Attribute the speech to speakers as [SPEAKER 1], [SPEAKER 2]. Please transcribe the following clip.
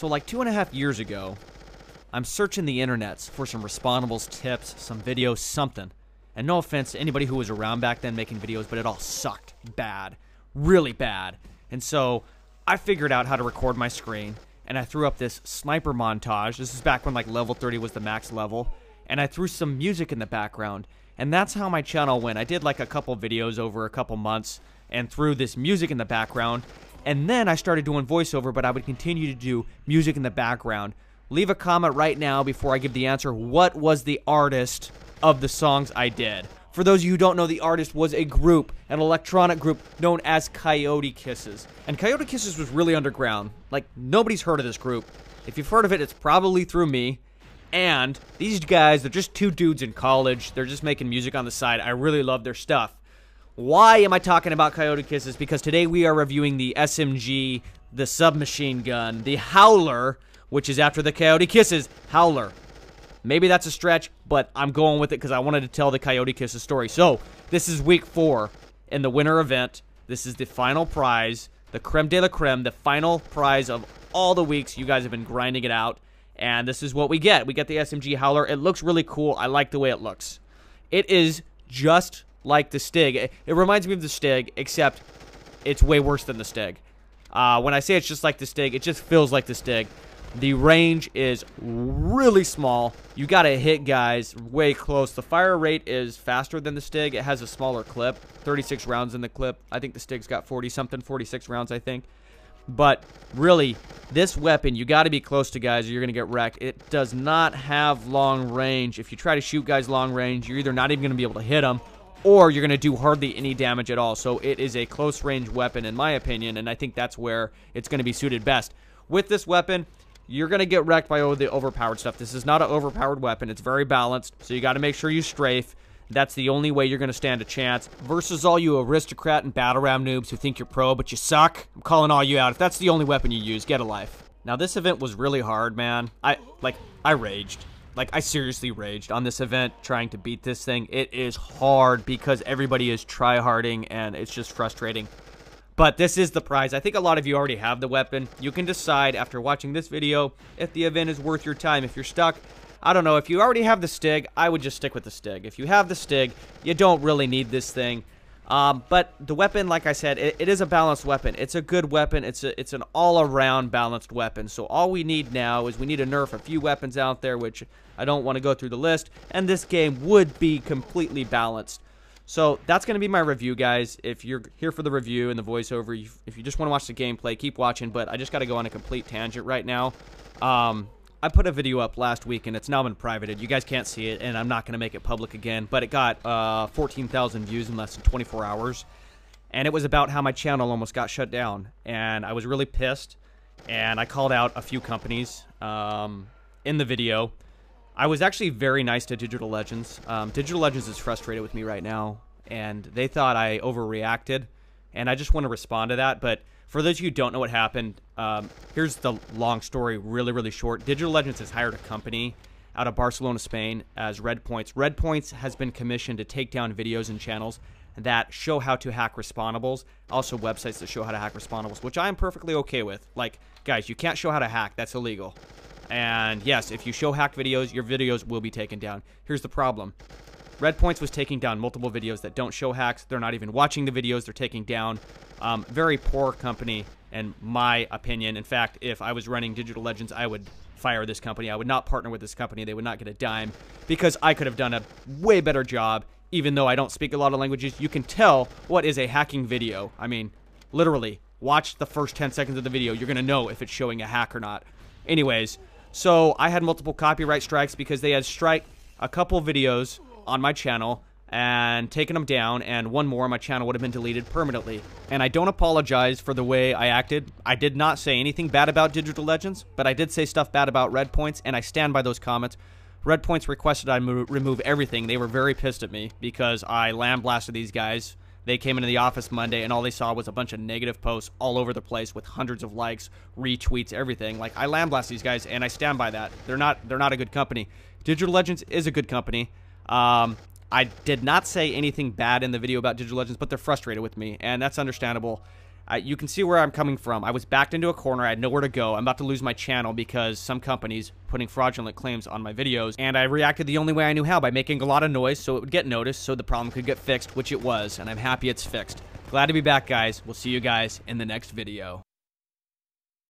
[SPEAKER 1] So, like two and a half years ago, I'm searching the internets for some Respawnables tips, some videos, something. And no offense to anybody who was around back then making videos, but it all sucked bad. Really bad. And so I figured out how to record my screen, and I threw up this sniper montage. This is back when like level 30 was the max level. And I threw some music in the background. And that's how my channel went. I did like a couple videos over a couple months and through this music in the background. And then I started doing voiceover, but I would continue to do music in the background. Leave a comment right now before I give the answer. What was the artist of the songs I did? For those of you who don't know, the artist was a group, an electronic group known as Coyote Kisses. And Coyote Kisses was really underground. Like, nobody's heard of this group. If you've heard of it, it's probably through me. And these guys, they're just two dudes in college. They're just making music on the side. I really love their stuff. Why am I talking about Coyote Kisses? Because today we are reviewing the SMG, the submachine gun, the Howler, which is after the Coyote Kisses, Howler. Maybe that's a stretch, but I'm going with it because I wanted to tell the Coyote Kisses story. So, this is week four in the winter event. This is the final prize, the creme de la creme, the final prize of all the weeks. You guys have been grinding it out. And this is what we get. We get the SMG Howler. It looks really cool. I like the way it looks. It is just like the Stig. It, reminds me of the Stig, except it's way worse than the Stig. Uh, when I say it's just like the Stig, it just feels like the Stig. The range is really small. You got to hit guys way close. The fire rate is faster than the Stig. It has a smaller clip, 36 rounds in the clip. I think the Stig's got 40 something, 46 rounds, I think. But really, this weapon, you got to be close to guys or you're going to get wrecked. It does not have long range. If you try to shoot guys long range, you're either not even going to be able to hit them or you're going to do hardly any damage at all. So it is a close range weapon in my opinion, and I think that's where it's going to be suited best. With this weapon, you're going to get wrecked by all the overpowered stuff. This is not an overpowered weapon. It's very balanced, so you got to make sure you strafe. That's the only way you're going to stand a chance. Versus all you aristocrat and battle ram noobs who think you're pro, but you suck. I'm calling all you out. If that's the only weapon you use, get a life. Now, this event was really hard, man. I, like, I raged. Like, I seriously raged on this event trying to beat this thing. It is hard because everybody is tryharding, and it's just frustrating. But this is the prize. I think a lot of you already have the weapon. You can decide after watching this video if the event is worth your time. If you're stuck, I don't know. If you already have the Stig, I would just stick with the Stig. If you have the Stig, you don't really need this thing. Um, but the weapon, like I said, it, it is a balanced weapon. It's a good weapon. It's a, it's an all-around balanced weapon. So all we need now is we need to nerf a few weapons out there, which I don't want to go through the list. And this game would be completely balanced. So that's going to be my review, guys. If you're here for the review and the voiceover, if you just want to watch the gameplay, keep watching. But I just got to go on a complete tangent right now. Um, I put a video up last week and it's now been privated. You guys can't see it, and I'm not going to make it public again. But it got uh, 14,000 views in less than 24 hours. And it was about how my channel almost got shut down. And I was really pissed. And I called out a few companies um, in the video. I was actually very nice to Digital Legends. Um, Digital Legends is frustrated with me right now. And they thought I overreacted. And I just want to respond to that. But for those of you who don't know what happened, um, here's the long story, really, really short. Digital Legends has hired a company out of Barcelona, Spain, as Red Points. Red Points has been commissioned to take down videos and channels that show how to hack respawnables, also websites that show how to hack respawnables, which I am perfectly okay with. Like, guys, you can't show how to hack. That's illegal. And yes, if you show hacked videos, your videos will be taken down. Here's the problem. Red Points was taking down multiple videos that don't show hacks. They're not even watching the videos they're taking down. Um, very poor company, in my opinion. In fact, if I was running Digital Legends, I would fire this company. I would not partner with this company. They would not get a dime because I could have done a way better job. Even though I don't speak a lot of languages, you can tell what is a hacking video. I mean, literally, watch the first 10 seconds of the video. You're going to know if it's showing a hack or not. Anyways, so I had multiple copyright strikes because they had strike a couple videos on my channel and taken them down, and one more, my channel would have been deleted permanently. And I don't apologize for the way I acted. I did not say anything bad about Digital Legends, but I did say stuff bad about Red Points, and I stand by those comments. Red Points requested I remove everything. They were very pissed at me because I lamb blasted these guys. They came into the office Monday, and all they saw was a bunch of negative posts all over the place with hundreds of likes, retweets, everything. Like I lamb blast these guys, and I stand by that. They're not they're not a good company. Digital Legends is a good company. Um, I did not say anything bad in the video about Digital Legends, but they're frustrated with me, and that's understandable. I, you can see where I'm coming from. I was backed into a corner. I had nowhere to go. I'm about to lose my channel because some companies putting fraudulent claims on my videos, and I reacted the only way I knew how by making a lot of noise so it would get noticed, so the problem could get fixed, which it was, and I'm happy it's fixed. Glad to be back, guys. We'll see you guys in the next video.